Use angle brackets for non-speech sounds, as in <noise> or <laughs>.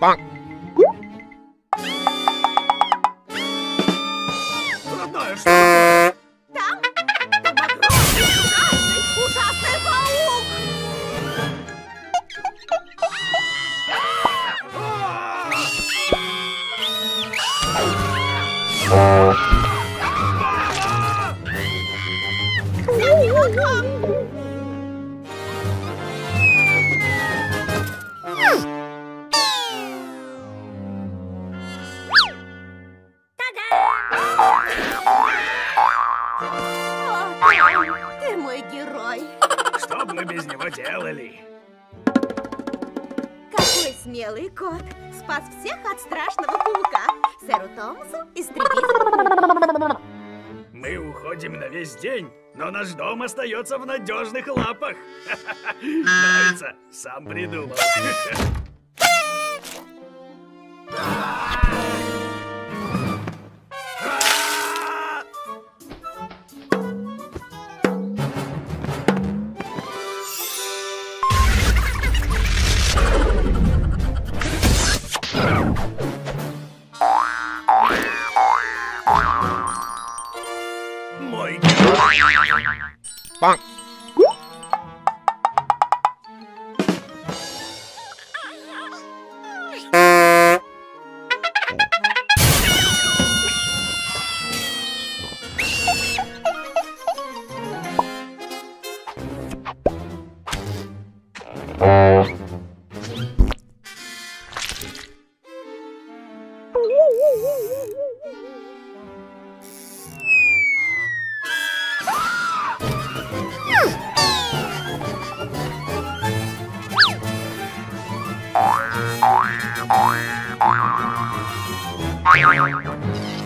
Bonk. Там? Там огромный, ужасный, ужасный паук! О, без него делали? Какой смелый кот. Спас всех от страшного паука. Сэру Томасу истребителю. Мы уходим на весь день, но наш дом остается в надежных лапах. Нравится? Сам придумал. <laughs> My God. Bonk. Oh. Yo, yo, yo, yo, yo.